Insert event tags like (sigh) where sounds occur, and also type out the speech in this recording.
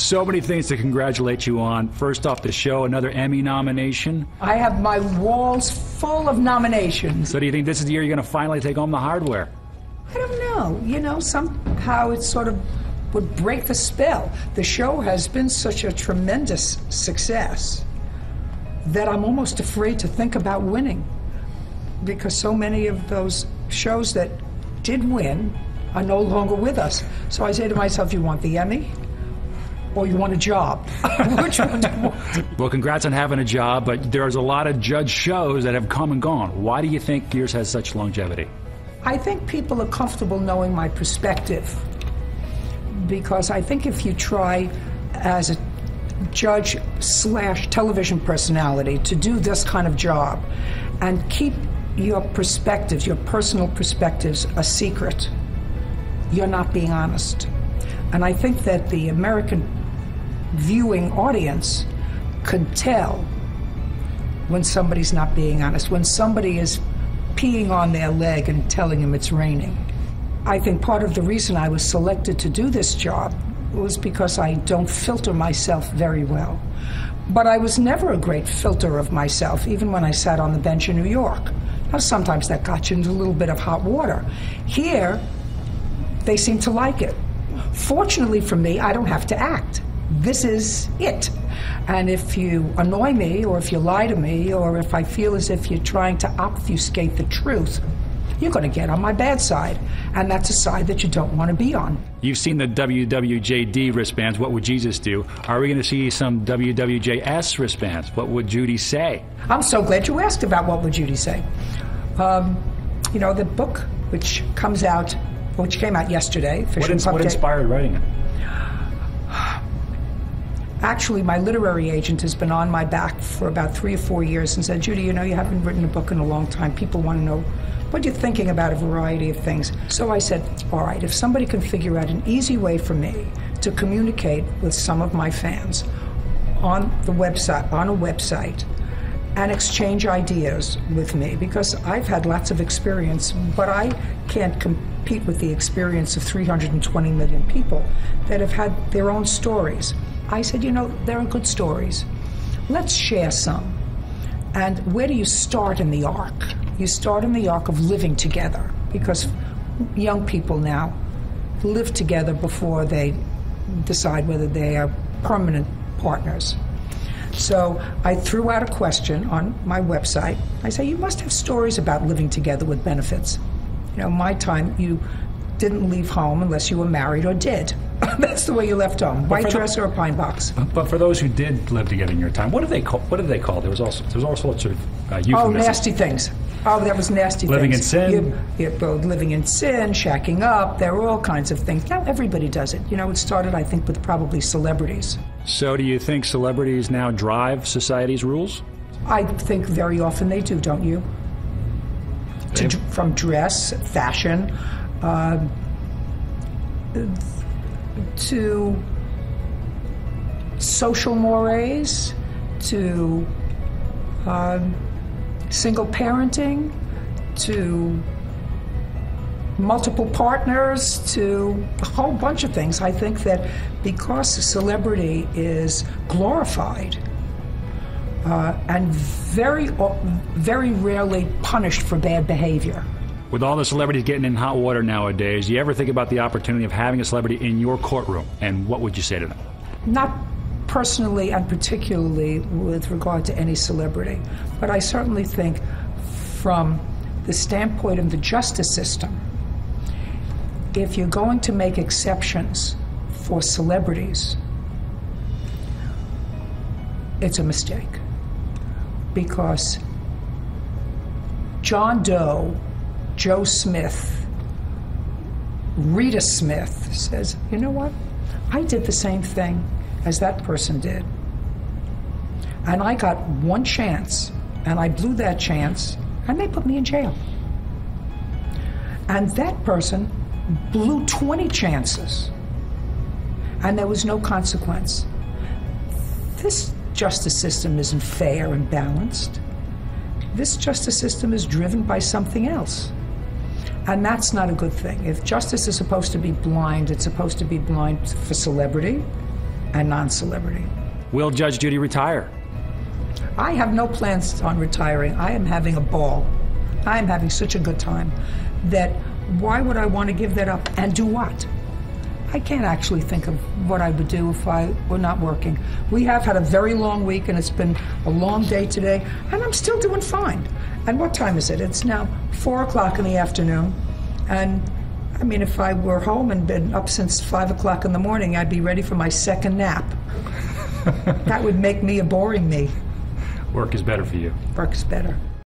So many things to congratulate you on. First off, the show, another Emmy nomination. I have my walls full of nominations. So, do you think this is the year you're going to finally take home the hardware? I don't know. You know, somehow it sort of would break the spell. The show has been such a tremendous success that I'm almost afraid to think about winning because so many of those shows that did win are no longer with us. So I say to myself, you want the Emmy? Or you want a job? (laughs) Which one do you want? Well, congrats on having a job, but there's a lot of judge shows that have come and gone. Why do you think yours has such longevity? I think people are comfortable knowing my perspective because I think if you try as a judge slash television personality to do this kind of job and keep your perspectives, your personal perspectives, a secret, you're not being honest. And I think that the American viewing audience can tell when somebody's not being honest, when somebody is peeing on their leg and telling them it's raining. I think part of the reason I was selected to do this job was because I don't filter myself very well. But I was never a great filter of myself, even when I sat on the bench in New York. Now, sometimes that got you into a little bit of hot water. Here, they seem to like it. Fortunately for me, I don't have to act. This is it. And if you annoy me, or if you lie to me, or if I feel as if you're trying to obfuscate the truth, you're going to get on my bad side. And that's a side that you don't want to be on. You've seen the WWJD wristbands. What would Jesus do? Are we going to see some WWJS wristbands? What would Judy say? I'm so glad you asked about what would Judy say. Um, you know, the book which comes out, which came out yesterday. What, Fisher ins- what inspired writing it? Actually, my literary agent has been on my back for about three or four years and said, Judy, you know, you haven't written a book in a long time. People want to know what you're thinking about a variety of things. So I said, all right, if somebody can figure out an easy way for me to communicate with some of my fans on the website, on a website, and exchange ideas with me because I've had lots of experience, but I can't compete with the experience of 320 million people that have had their own stories. I said, you know, there are good stories. Let's share some. And where do you start in the arc? You start in the arc of living together because young people now live together before they decide whether they are permanent partners. So I threw out a question on my website. I say, you must have stories about living together with benefits. You know, my time, you didn't leave home unless you were married or dead. (laughs) That's the way you left home, white for the- dress or a pine box. But for those who did live together in your time, what do they call? What did they call? There was also there was all sorts of uh, euphemisms. Oh, nasty things. Oh, that was nasty Living things. in sin. You, you, well, living in sin, shacking up. There were all kinds of things. Now everybody does it. You know, it started, I think, with probably celebrities. So, do you think celebrities now drive society's rules? I think very often they do, don't you? To, from dress, fashion, um, to social mores, to um, single parenting, to multiple partners, to a whole bunch of things. I think that because celebrity is glorified, uh, and very, very rarely punished for bad behavior. With all the celebrities getting in hot water nowadays, do you ever think about the opportunity of having a celebrity in your courtroom? And what would you say to them? Not personally and particularly with regard to any celebrity, but I certainly think from the standpoint of the justice system, if you're going to make exceptions for celebrities, it's a mistake. Because John Doe, Joe Smith, Rita Smith says, you know what? I did the same thing as that person did. And I got one chance, and I blew that chance, and they put me in jail. And that person blew 20 chances, and there was no consequence. This justice system isn't fair and balanced. This justice system is driven by something else. And that's not a good thing. If justice is supposed to be blind, it's supposed to be blind for celebrity, and non celebrity. Will Judge Judy retire? I have no plans on retiring. I am having a ball. I am having such a good time that why would I want to give that up and do what? I can't actually think of what I would do if I were not working. We have had a very long week and it's been a long day today, and I'm still doing fine. And what time is it? It's now four o'clock in the afternoon. And I mean, if I were home and been up since five o'clock in the morning, I'd be ready for my second nap. (laughs) that would make me a boring me. Work is better for you. Work is better.